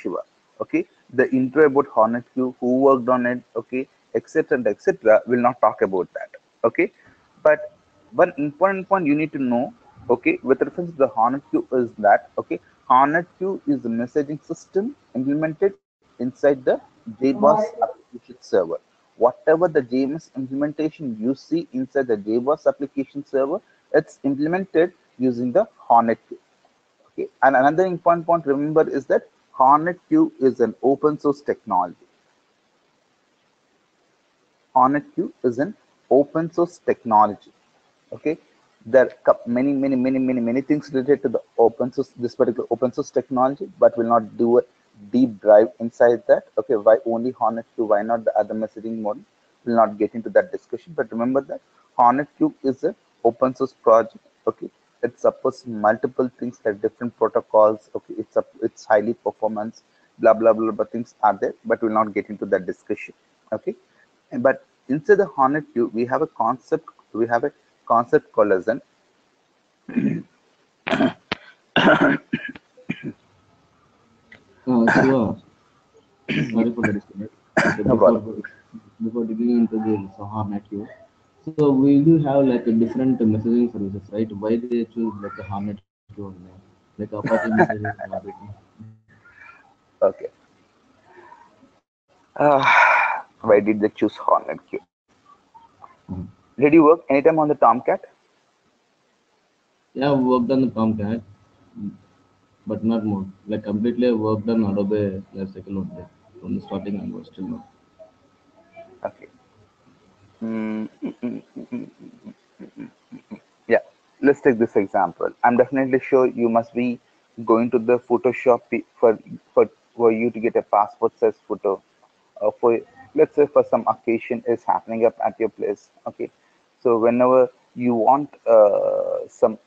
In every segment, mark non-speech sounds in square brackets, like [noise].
Shiva. Okay, the intro about Hornet Q, who worked on it, okay, etc. and etc. will not talk about that. Okay, but one important point you need to know, okay, with reference to the HornetQ is that okay, Hornet Q is the messaging system implemented inside the JBoss application server. Whatever the JMS implementation you see inside the JBoss application server, it's implemented using the Hornet Q. Okay, and another important point to remember is that Hornet Q is an open source technology. Hornet Q is an open source technology. Okay, there are many, many, many, many, many things related to the open source, this particular open source technology, but we'll not do a deep dive inside that. Okay, why only HornetQ? Why not the other messaging model? We'll not get into that discussion, but remember that HornetQ is an open source project. Okay, it supports multiple things like different protocols. Okay, it's up, it's highly performance, blah blah blah. But things are there, but we'll not get into that discussion. Okay, but inside the HornetQ, we have a concept. We have a concept called as an [coughs] Uh, [coughs] sorry for the. Okay, [coughs] before, before digging into the so HornetQ, so we do have like a different messaging services, right? Why did they choose like a Hornet Q? Like Apache messaging and everything. okay. Uh, why did they choose Hornet Q? Mhm. Did you work anytime on the Tomcat? Yeah, I worked on the Tomcat, but not more. Like completely I worked on Adobe Lifecycle only from the starting onwards till now. Okay. Yeah, let's take this example. I'm definitely sure you must be going to the Photoshop for for for you to get a passport size photo. Uh, for let's say for some occasion is happening up at your place. Okay, so whenever you want uh, some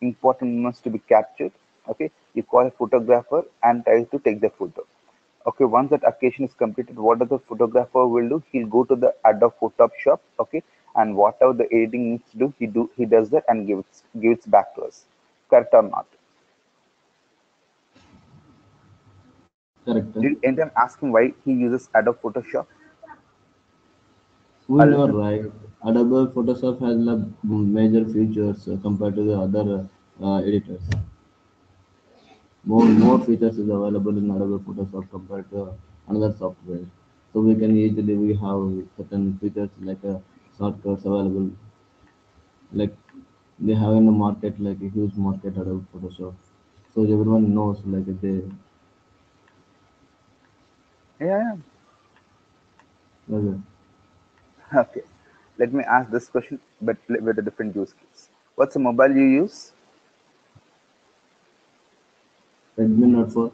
important moments to be captured, okay, you call a photographer and try to take the photo okay once that occasion is completed what does the photographer will do he'll go to the adobe photoshop okay and whatever the editing needs to do he do he does that and gives gives back to us correct or not Correct. did anyone ask him why he uses adobe photoshop We I'll- know, right? Adobe Photoshop has major features uh, compared to the other uh, editors. More more features is available in Adobe Photoshop compared to another software. So we can easily we have certain features like uh, shortcuts available. Like they have in the market like a huge market Adobe Photoshop. So everyone knows like they yeah okay. yeah. [laughs] okay let me ask this question but with a different use case what's the mobile you use Redmi Note 4.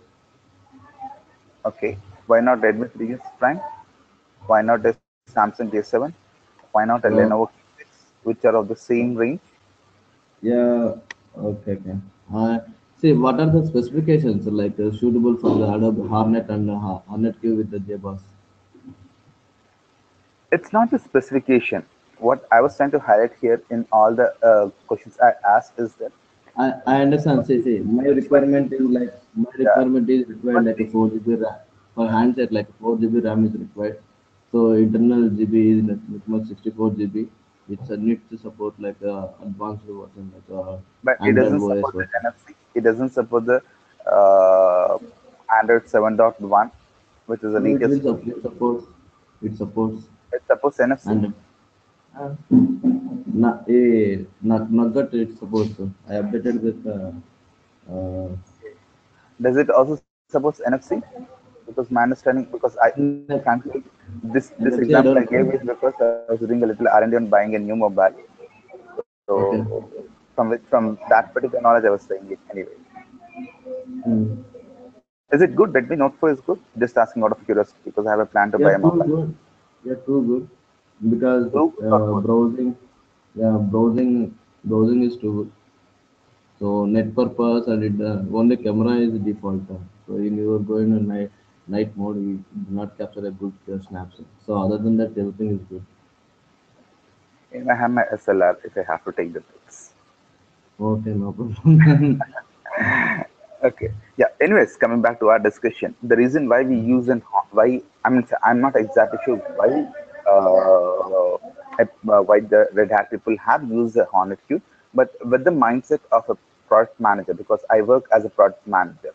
okay why not redmi 3s prime why not a samsung j7 why not a Uh, lenovo Q6, which are of the same range Yeah, okay, okay. Uh, see, what are the specifications like uh, suitable for the Adobe Hornet and uh, Ho- HornetQ with the JBoss? it's not the specification. What I was trying to highlight here in all the uh, questions I asked is that I, I understand. See, see, my requirement is like my yeah, requirement is required like a 4 GB RAM. For handset, like 4 GB RAM is required. So internal GB is like much 64 GB. It's a need to support like uh, advanced version like uh, but it doesn't OS support the. NFC. It doesn't support the uh, Android 7.1, which is the No, it will latest it supports it supports It supports NFC. and uh, not, eh, not not that it's supposed to. I updated with uh, uh, Does it also suppose NFC? Because my understanding, because I frankly, this this NFC. Example I don't. gave is because I was doing a little R&D on buying a new mobile. Okay. So from from that particular knowledge, I was saying it anyway. Hmm. Is it good? Redmi Note 4 is good. Just asking out of curiosity because I have a plan to Yeah, buy a mobile. good. Yeah, too good. Because Too good or uh, browsing, yeah, browsing, browsing is too good. So net purpose and it, uh, only camera is default. uh, So when you are going in night night mode, you do not capture a good uh, snaps. So other than that, everything is good. And I have my SLR if I have to take the pics. Okay, no problem. [laughs] Okay. Yeah. Anyways, coming back to our discussion, the reason why we use and why I mean I'm not exactly sure why uh, uh, why the Red Hat people have used the Hornet Queue, but with the mindset of a product manager because I work as a product manager.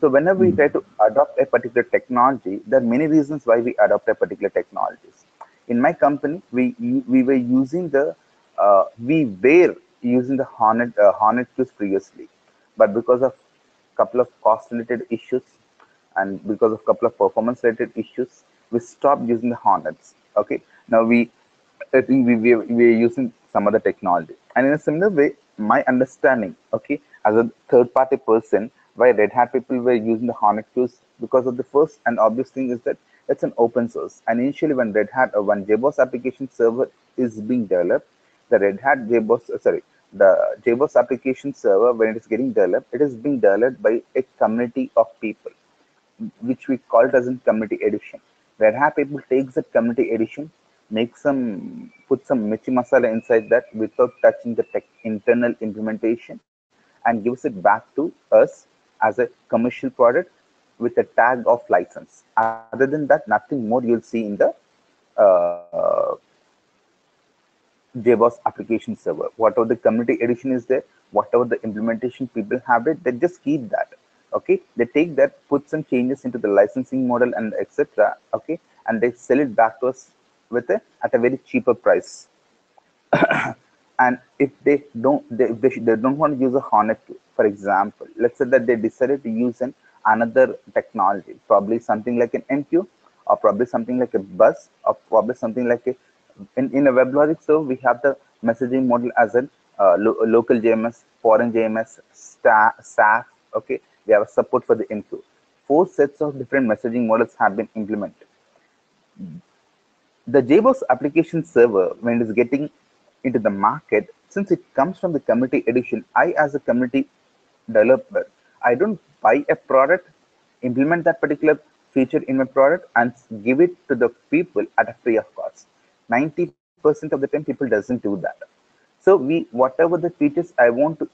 So whenever we Mm. try to adopt a particular technology, there are many reasons why we adopt a particular technologies. In my company, we we were using the uh, we were using the Hornet uh, HornetQs previously, but because of a couple of cost related issues and because of a couple of performance related issues we stopped using the hornets okay. Now we i think we, we, we are using some other technology. And in a similar way my understanding okay as a third party person why red hat people were using the HornetQs because of the first and obvious thing is that it's an open source. And initially when red hat or when jboss application server is being developed the Red Hat JBoss, uh, sorry, the JBoss application server, when it is getting developed, it is being developed by a community of people, which we call it as in community edition. Red Hat people takes that community edition, make some, put some michi masala inside that without touching the tech internal implementation, and gives it back to us as a commercial product with a tag of license. Other than that, nothing more you'll see in the uh, JBoss application server. Whatever the community edition is there, whatever the implementation people have it, they just keep that. Okay, they take that, put some changes into the licensing model and etc. Okay, and they sell it back to us with a at a very cheaper price. [coughs] And if they don't they, they, they don't want to use a hornet for example let's say that they decided to use an another technology probably something like an mq or probably something like a bus or probably something like a in, in a WebLogic server we have the messaging model as a uh, lo- local jms foreign jms sta- saf okay we have support for the mq four sets of different messaging models have been implemented the JBoss application server, when it is getting into the market, since it comes from the community edition, I, as a community developer, I don't buy a product, implement that particular feature in my product, and give it to the people at a free of cost. 90% of the time, people doesn't do that. So we, whatever the features I want to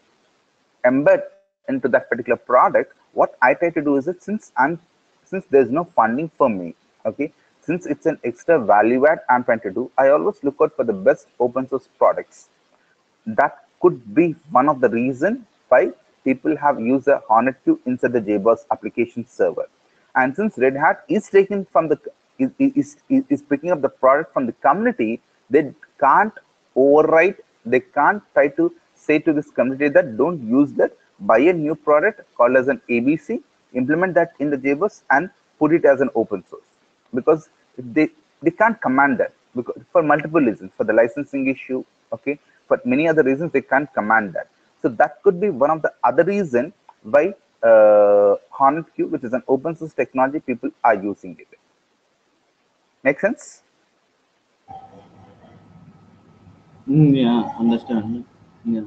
embed into that particular product what i try to do is that since i'm since there's no funding for me okay since it's an extra value add i'm trying to do i always look out for the best open source products that could be one of the reason why people have used the HornetQ inside the JBoss application server. And since Red Hat is taking from the is, is, is picking up the product from the community, they can't overwrite, they can't try to say to this community that don't use that, buy a new product called as an ABC, implement that in the JBoss and put it as an open source because they they can't command that because for multiple reasons for the licensing issue okay but many other reasons they can't command that so that could be one of the other reason why uh, HornetQ which is an open source technology people are using it make sense Mm, yeah, understand. Yeah.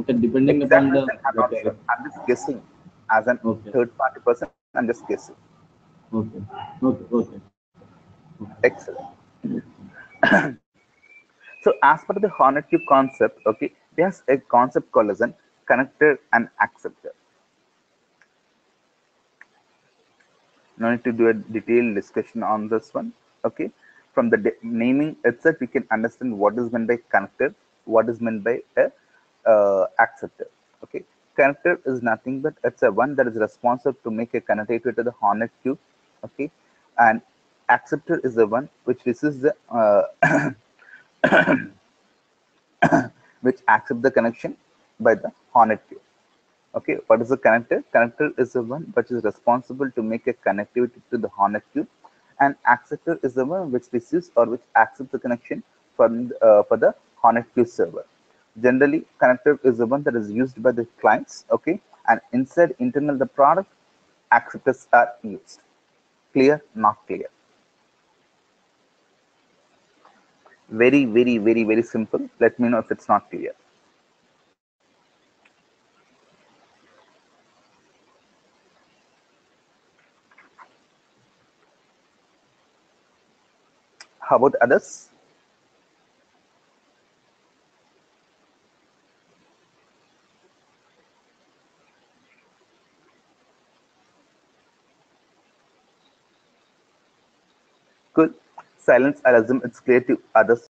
Okay Okay, depending upon the i'm like, not i'm just guessing as an okay, third party person i'm just guessing. Okay, okay, okay. excellent. [clears throat] So as per the hornet concept okay there's a concept called as an connector and acceptor. No need to do a detailed discussion on this one okay? From the naming itself we can understand what is meant by connector what is meant by a uh, acceptor okay connector is nothing but it's a one that is responsive to make a connectivity to the hornet queue okay and acceptor is the one which receives the uh, [coughs] which accept the connection by the HornetQ Okay, what is a connector? Connector is the one which is responsible to make a connectivity to the Hornet queue, and acceptor is the one which receives or which accepts the connection from uh, for the HornetQ server. Generally, connector is the one that is used by the clients. Okay, and inside internal the product, acceptors are used. Clear? Not clear. Very, very, very, very simple. Let me know if it's not clear. How about others? silence alarmism is clear to others.